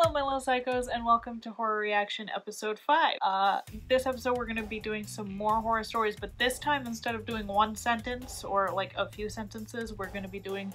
Hello my little psychos and welcome to Horror Reaction episode 5. Uh, this episode we're going to be doing some more horror stories but this time instead of doing one sentence or like a few sentences we're going to be doing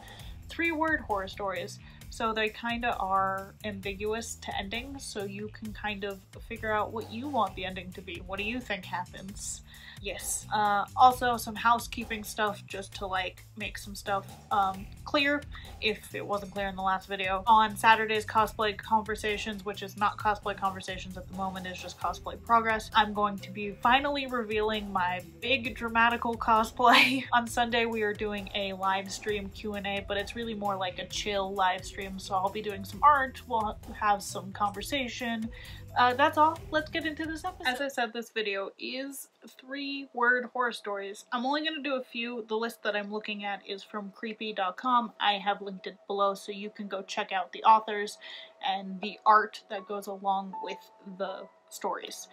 three word horror stories. So they kind of are ambiguous to endings so you can kind of figure out what you want the ending to be. What do you think happens? Yes. Uh, also some housekeeping stuff just to like make some stuff um, clear if it wasn't clear in the last video. On Saturday's cosplay conversations, which is not cosplay conversations at the moment, is just cosplay progress, I'm going to be finally revealing my big dramatical cosplay. On Sunday we are doing a live stream Q&A, but it's really more like a chill live stream, so I'll be doing some art, we'll have some conversation, uh, that's all. Let's get into this episode. As I said, this video is three word horror stories. I'm only going to do a few. The list that I'm looking at is from creepy.com. I have linked it below so you can go check out the authors and the art that goes along with the stories.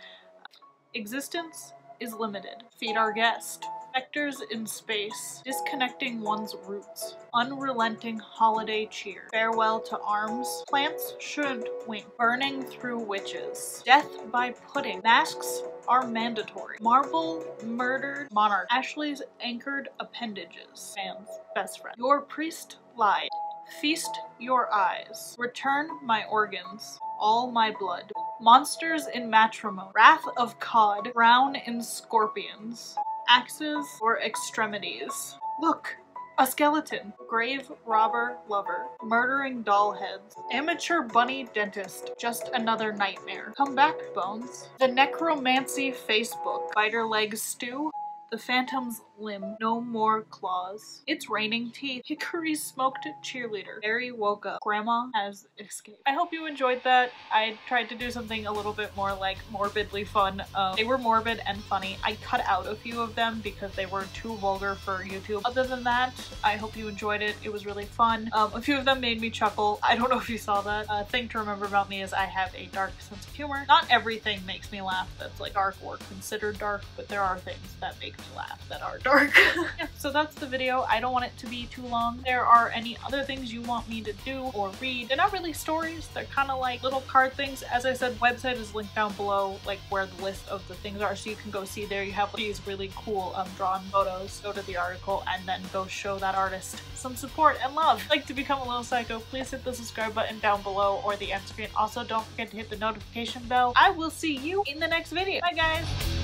Existence is limited. Feed our guest. Specters in space, disconnecting one's roots, unrelenting holiday cheer, farewell to arms, plants should wink, burning through witches, death by pudding, masks are mandatory, Marvel murdered monarch, Ashley's anchored appendages, fans, best friend, your priest lied, feast your eyes, return my organs, all my blood, monsters in matrimony, wrath of cod, brown in scorpions, axes or extremities. Look, a skeleton, grave robber lover, murdering doll heads, amateur bunny dentist, just another nightmare. Come back, Bones. The necromancy Facebook, biter leg stew, the phantom's limb, no more claws. It's raining teeth. Hickory smoked cheerleader. Barry woke up. Grandma has escaped. I hope you enjoyed that. I tried to do something a little bit more like morbidly fun. Um, they were morbid and funny. I cut out a few of them because they were too vulgar for YouTube. Other than that, I hope you enjoyed it. It was really fun. Um, a few of them made me chuckle. I don't know if you saw that. A uh, thing to remember about me is I have a dark sense of humor. Not everything makes me laugh that's like dark or considered dark, but there are things that make laugh that are dark. yeah, so that's the video. I don't want it to be too long. There are any other things you want me to do or read. They're not really stories. They're kind of like little card things. As I said, website is linked down below, like where the list of the things are, so you can go see there. You have these really cool um, drawn photos. Go to the article and then go show that artist some support and love. like to become a little psycho, please hit the subscribe button down below or the end screen. Also, don't forget to hit the notification bell. I will see you in the next video. Bye guys!